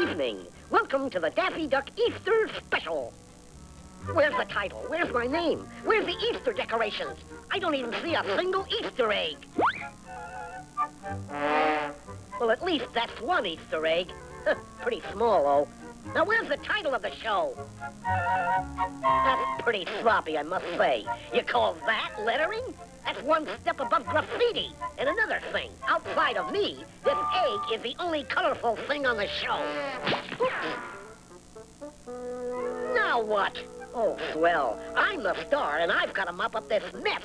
evening. Welcome to the Daffy Duck Easter Special. Where's the title? Where's my name? Where's the Easter decorations? I don't even see a single Easter egg. Well, at least that's one Easter egg. Pretty small, though. Now, where's the title of the show? That's pretty sloppy, I must say. You call that lettering? That's one step above graffiti. And another thing, outside of me, this egg is the only colorful thing on the show. Now what? Oh, swell. I'm the star, and I've got to mop up this mess.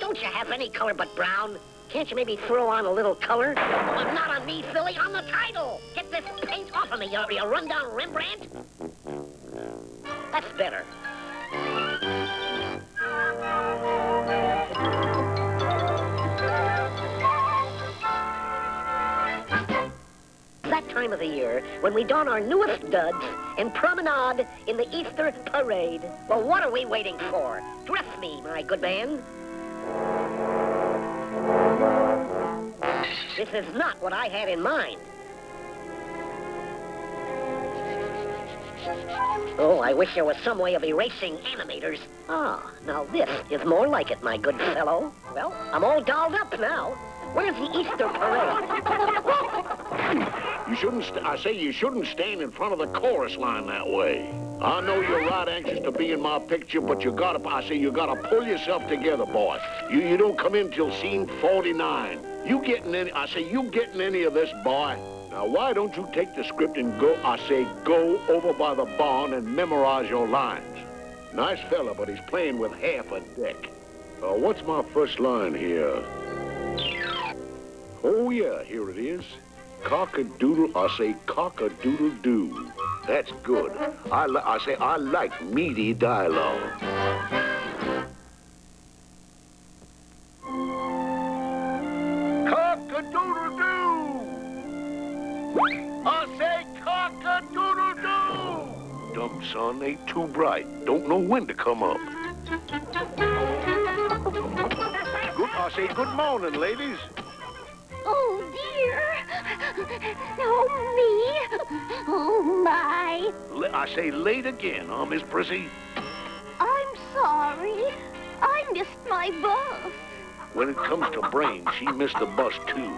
Don't you have any color but brown? Can't you maybe throw on a little color? Oh, not on me, silly, on the title. Get this paint off of me, you, you rundown Rembrandt. That's better. Time of the year when we don our newest duds and promenade in the Easter parade. Well, what are we waiting for? Dress me, my good man. This is not what I had in mind. Oh, I wish there was some way of erasing animators. Ah, now this is more like it, my good fellow. Well, I'm all dolled up now. Where's the Easter parade? You shouldn't, I say you shouldn't stand in front of the chorus line that way. I know you're right anxious to be in my picture, but you gotta, I say you gotta pull yourself together, boy. You, you don't come in till scene 49. You getting any, I say you getting any of this, boy? Now, why don't you take the script and go, I say, go over by the barn and memorize your lines. Nice fella, but he's playing with half a deck. Uh, what's my first line here? Oh, yeah, here it is. Cock-a-doodle, I say cock-a-doodle-doo. That's good. I, I say I like meaty dialogue. Cock-a-doodle-doo! I say cock-a-doodle-doo! Dumb son ain't too bright. Don't know when to come up. Good, I say good morning, ladies. Oh, dear. Oh, me. Oh, my. I say late again, huh, Miss Prissy? I'm sorry. I missed my bus. When it comes to brains, she missed the bus, too.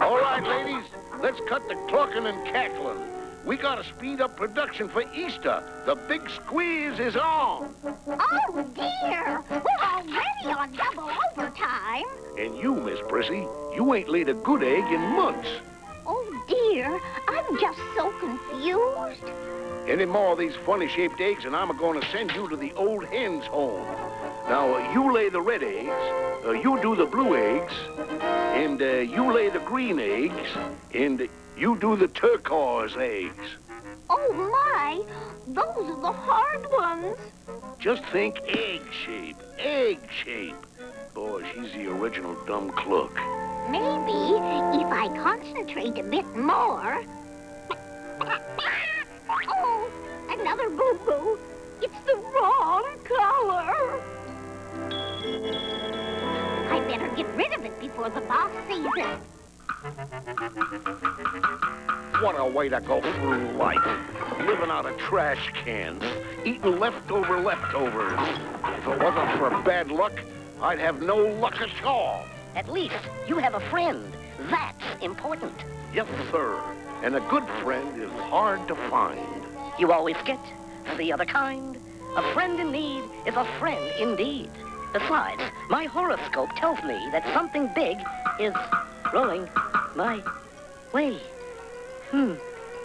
All right, ladies, let's cut the clucking and cackling. We gotta speed up production for Easter. The big squeeze is on. Oh, dear. Already on double overtime. And you, Miss Prissy, you ain't laid a good egg in months. Oh, dear. I'm just so confused. Any more of these funny-shaped eggs, and I'm going to send you to the old hen's home. Now, uh, you lay the red eggs, uh, you do the blue eggs, and uh, you lay the green eggs, and you do the turquoise eggs. Oh, my. Those are the hard ones. Just think egg shape, egg shape. Boy, she's the original dumb cluck. Maybe if I concentrate a bit more. Oh, another boo-boo. It's the wrong color. I better get rid of it before the boss sees it. What a way to go through life. Living out of trash cans, eating leftover leftovers. If it wasn't for bad luck, I'd have no luck at all. At least you have a friend. That's important. Yes, sir. And a good friend is hard to find. You always get the other kind. A friend in need is a friend indeed. Besides, my horoscope tells me that something big is rolling my way. Hmm,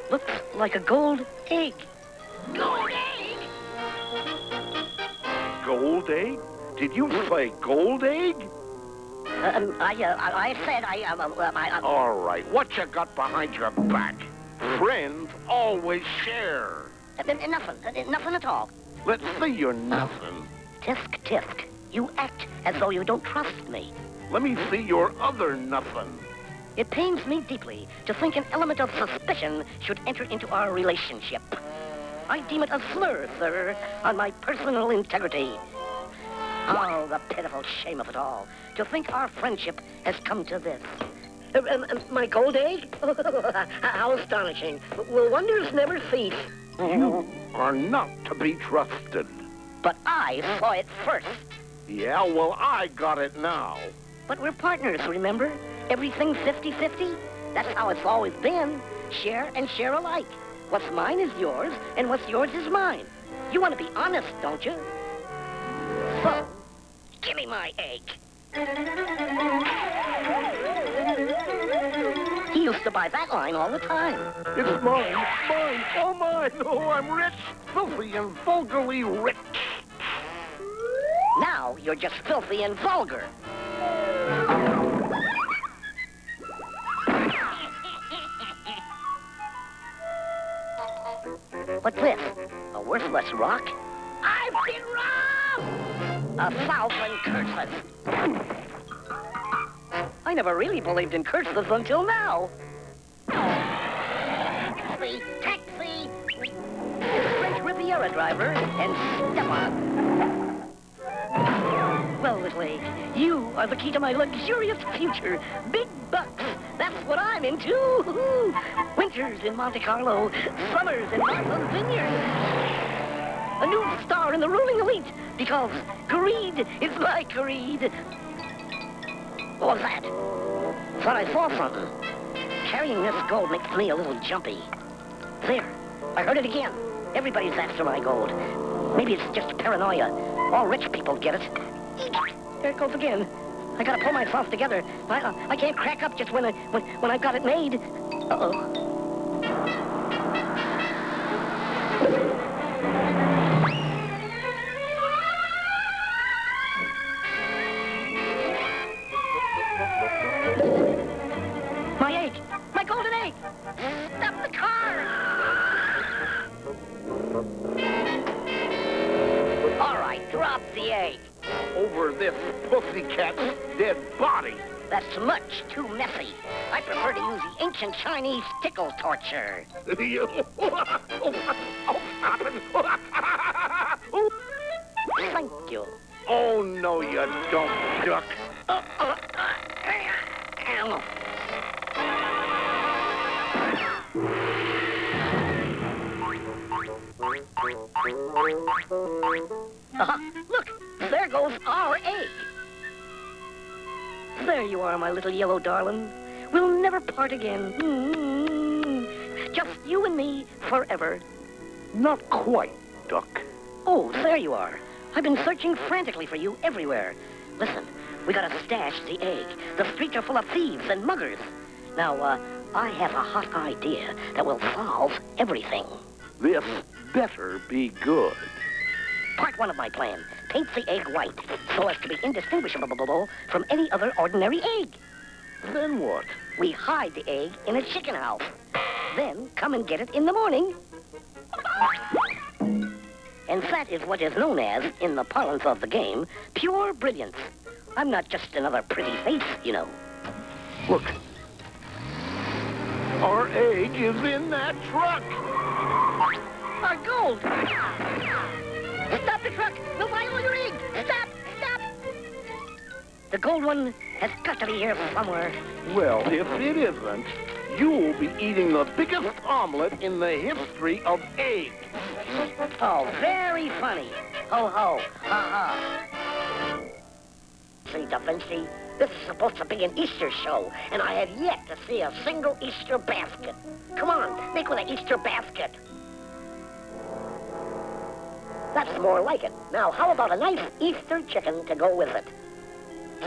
looks like a gold egg. Gold egg? Gold egg? Did you say gold egg? Um, I, uh, I, I said I, um, uh, I, uh, All right, what you got behind your back? Friends always share. uh, nothing, uh, nothing at all. Let's see your nothing. Tisk, tisk. You act as though you don't trust me. Let me see your other nothing. It pains me deeply to think an element of suspicion should enter into our relationship. I deem it a slur, sir, on my personal integrity. Oh, the pitiful shame of it all. To think our friendship has come to this. Uh, um, um, my gold egg? How astonishing. Will wonders never cease? You are not to be trusted. But I saw it first. Yeah, well, I got it now. But we're partners, remember? Everything 50-50? That's how it's always been. Share and share alike. What's mine is yours, and what's yours is mine. You want to be honest, don't you? So, give me my egg. He used to buy that line all the time. It's mine, mine, all mine. Oh, I'm rich, filthy, and vulgarly rich. Now you're just filthy and vulgar. What's this? A worthless rock? I've been robbed! A thousand curses. I never really believed in curses until now. Taxi! Taxi! French Riviera driver and Stepan. Well, little egg, you are the key to my luxurious future. Big bucks. That's what I'm into. Winters in Monte Carlo, summers in Martha's Vineyard. A new star in the ruling elite because greed is my creed. What was that? Thought I saw something. Carrying this gold makes me a little jumpy. There, I heard it again. Everybody's after my gold. Maybe it's just paranoia. All rich people get it. There it goes again. I gotta pull myself together. I, uh, I can't crack up just when, I, when, when I've got it made. Uh-oh. My egg! My golden egg! Stop the car! All right, drop the egg. Over this pussycat's dead body. That's much too messy. I prefer to use the ancient Chinese tickle torture. You- stop it. Thank you. Oh, no, you don't, duck. Uh, uh, uh. Uh-huh. Look, there goes our egg. There you are, my little yellow darling. We'll never part again. Mm. Just you and me forever. Not quite, duck. Oh, there you are. I've been searching frantically for you everywhere. Listen, we gotta stash the egg. The streets are full of thieves and muggers. Now, uh, I have a hot idea that will solve everything. This better be good. Part one of my plan. Paint the egg white so as to be indistinguishable from any other ordinary egg. Then what? We hide the egg in a chicken house. Then come and get it in the morning. And that is what is known as, in the parlance of the game, pure brilliance. I'm not just another pretty face, you know. Look. Our egg is in that truck. Our gold! Stop the truck! Buy all your egg! Stop! Stop! The gold one has got to be here somewhere. Well, if it isn't, you'll be eating the biggest omelet in the history of eggs. Oh, very funny. Ho, ho, ha, ha. See, Da Vinci, this is supposed to be an Easter show, and I have yet to see a single Easter basket. Come on, make one an Easter basket. That's more like it. Now, how about a nice Easter chicken to go with it?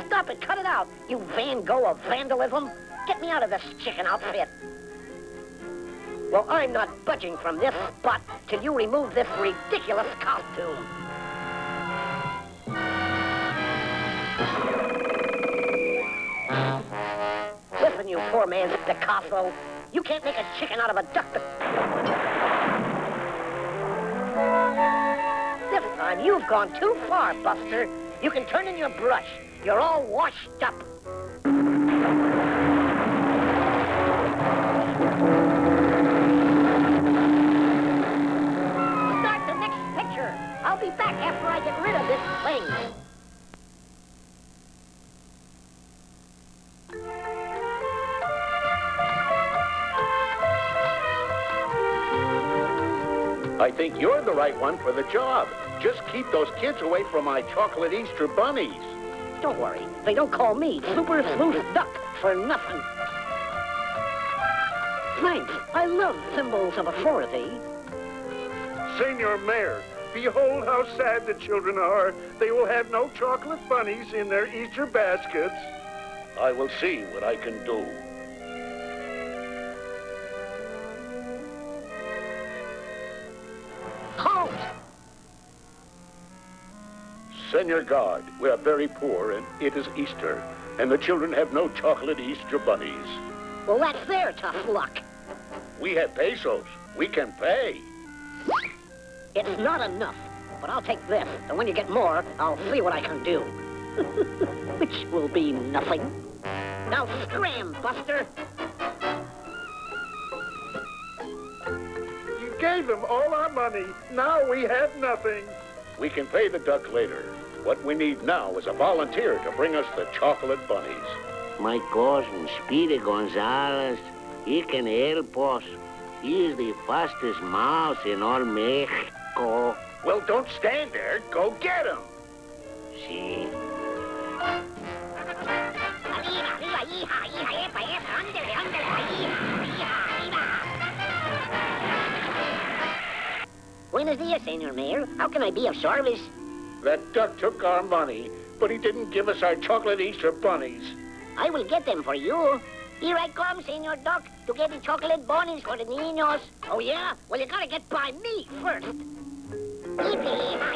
Stop it, cut it out, you Van Gogh of vandalism. Get me out of this chicken outfit. Well, I'm not budging from this spot till you remove this ridiculous costume. Listen, you poor man's Picasso. You can't make a chicken out of a duck time. You've gone too far, Buster. You can turn in your brush. You're all washed up. Start the next picture. I'll be back after I get rid of this thing. I think you're the right one for the job. Just keep those kids away from my chocolate Easter bunnies. Don't worry. They don't call me Super Sleuth Duck for nothing. Thanks. I love symbols of authority. Senor Mayor, behold how sad the children are. They will have no chocolate bunnies in their Easter baskets. I will see what I can do. Senor God, we are very poor and it is Easter, and the children have no chocolate Easter bunnies. Well, that's their tough luck. We have pesos. We can pay. It's not enough, but I'll take this, and when you get more, I'll see what I can do. Which will be nothing. Now scram, Buster! You gave them all our money. Now we have nothing. We can pay the duck later. What we need now is a volunteer to bring us the chocolate bunnies. My cousin, Speedy Gonzalez, he can help us. He is the fastest mouse in all Mexico. Well, don't stand there. Go get him. See? Arriba, arriba, hija, hija, epa, epa, ándale, ándale, hija, hija, arriba. Buenos dias, Senor Mayor. How can I be of service? That duck took our money, but he didn't give us our chocolate Easter bunnies. I will get them for you. Here I come, Senor Duck, to get the chocolate bunnies for the niños. Oh, yeah? Well, you gotta get by me first. Hija.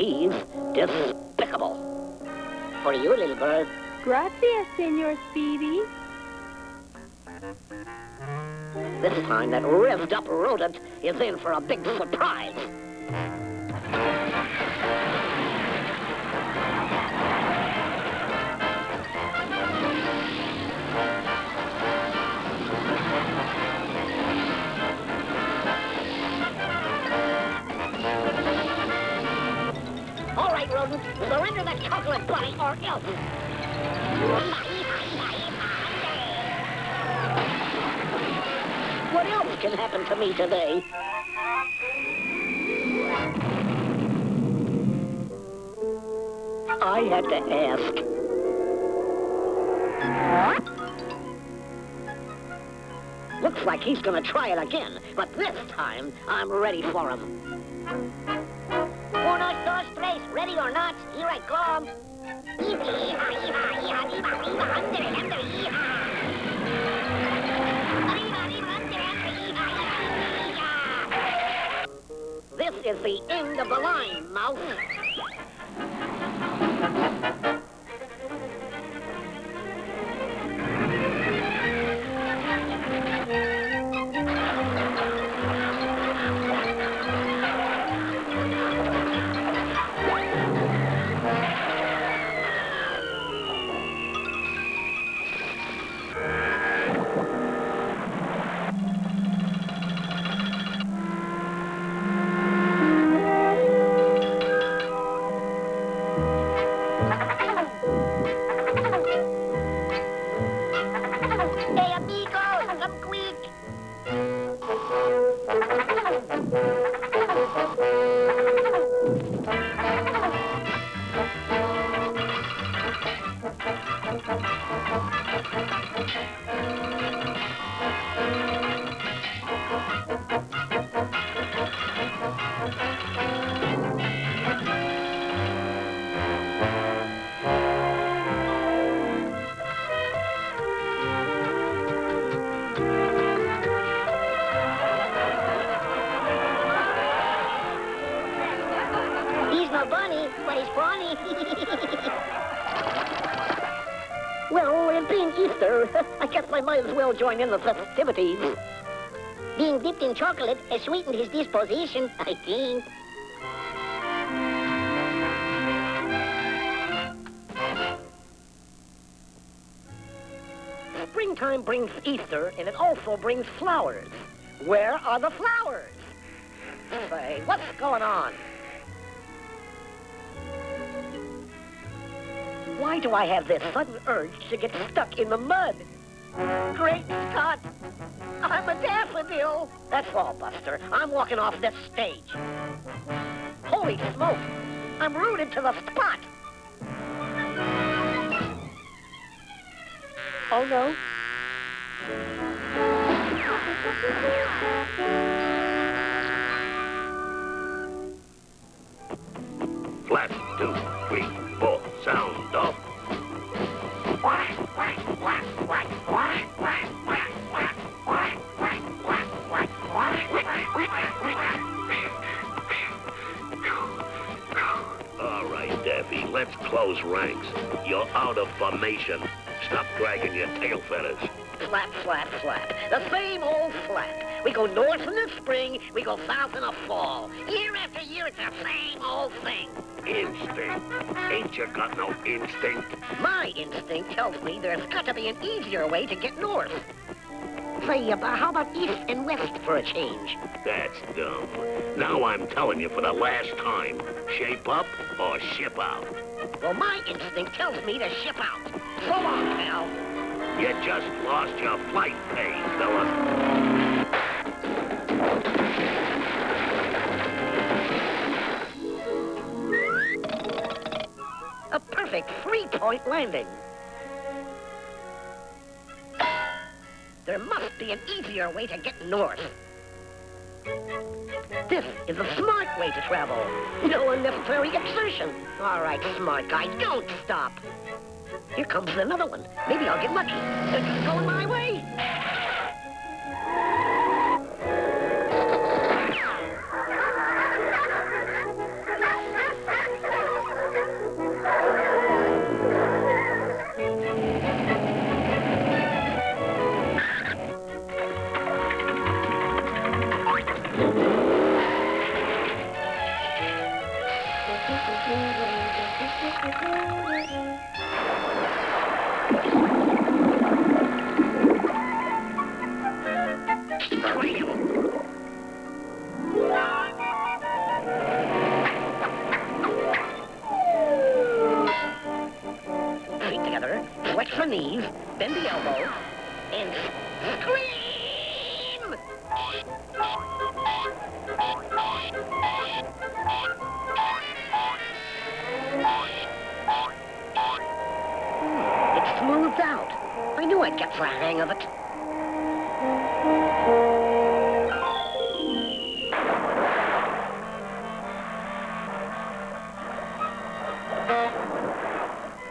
He's despicable. For you, little bird. Gracias, Senor Speedy. This time, that revved up rodent is in for a big surprise. Surrender that chocolate bunny or else. What else can happen to me today? I had to ask. Looks like he's gonna try it again, but this time I'm ready for him. Ready or not, here I come. This is the end of the line, Mouse. I might as well join in the festivities. Hmm. Being dipped in chocolate has sweetened his disposition, I think. Springtime brings Easter, and it also brings flowers. Where are the flowers? Say, what's going on? Why do I have this sudden urge to get stuck in the mud? Great Scott! I'm a daffodil! That's all, Buster. I'm walking off this stage. Holy smoke! I'm rooted to the spot! Oh, no. Flat, two, three, four, sound off. Close ranks. You're out of formation. Stop dragging your tail feathers. Flap, flap, flap. The same old flap. We go north in the spring, we go south in the fall. Year after year, it's the same old thing. Instinct. Ain't you got no instinct? My instinct tells me there's got to be an easier way to get north. Say, uh, how about east and west for a change? That's dumb. Now I'm telling you for the last time. Shape up or ship out. Well, my instinct tells me to ship out. So long, pal. You just lost your flight pay, fella. A perfect three-point landing. There must be an easier way to get north. This is a smart way to travel. No unnecessary exertion. All right, smart guy, don't stop. Here comes another one. Maybe I'll get lucky. It's going my way. I'd get the hang of it.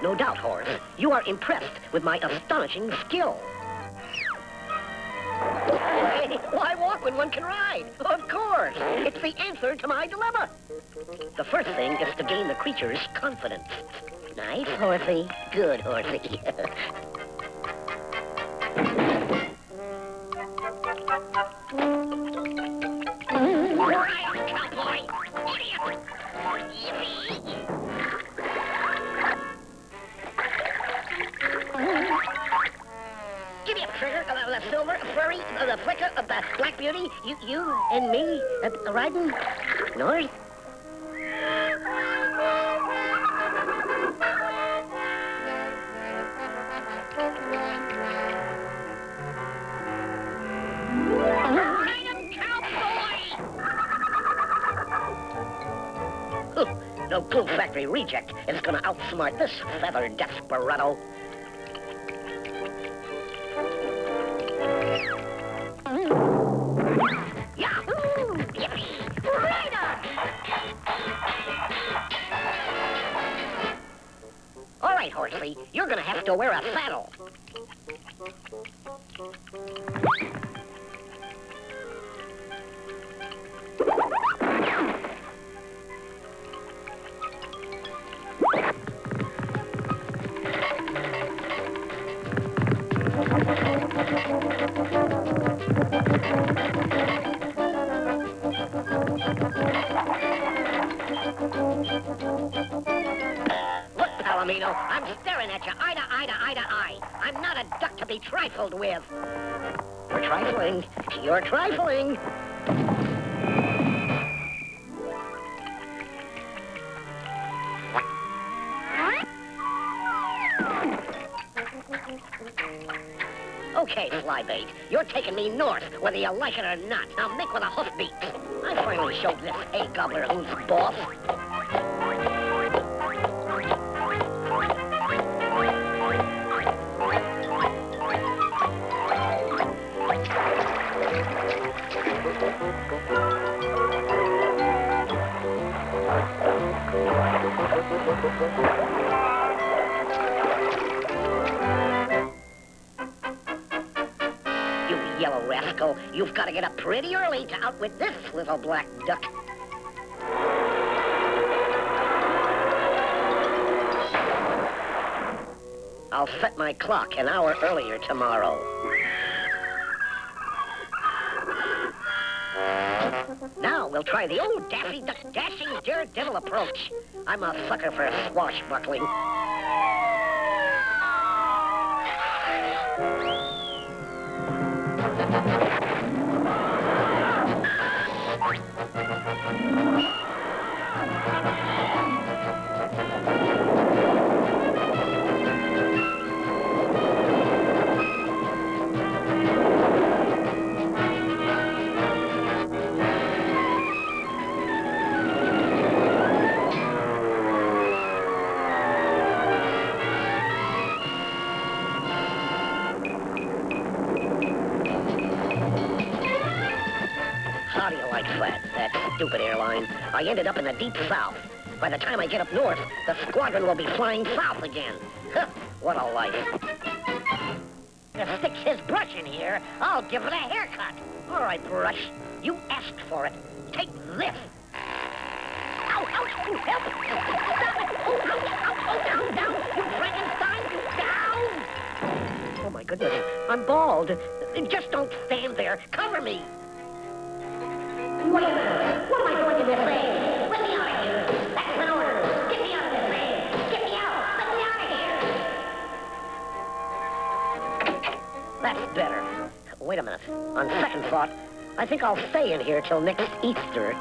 No doubt, Horace, you are impressed with my astonishing skill. Why walk when one can ride? Of course. It's the answer to my dilemma. The first thing is to gain the creature's confidence. Nice, horsey. Good, horsey. You, you and me uh, riding north. No glue factory reject is gonna outsmart this feather desperado. To wear a saddle. Staring at you, eye to eye to eye to eye. I'm not a duck to be trifled with. You're trifling. You're trifling. Okay, Flybait. You're taking me north, whether you like it or not. Now make with a hoofbeat. I finally showed this hay gobbler who's boss. You yellow rascal. You've got to get up pretty early to outwit this little black duck. I'll set my clock an hour earlier tomorrow. The old Daffy Duck dashing daredevil approach. I'm a sucker for a swashbuckling. I ended up in the deep south. By the time I get up north, the squadron will be flying south again. Huh, what a life. To sticks his brush in here, I'll give it a haircut. All right, brush. You asked for it. Take this. Ow, ooh, help! Stop it! Oh, ouch, oh, down, down! You Frankenstein, down! Oh, my goodness, I'm bald. Just don't stand there. Cover me. Wait a minute. What am I doing in this Wait a minute. On second thought, I think I'll stay in here till next Easter.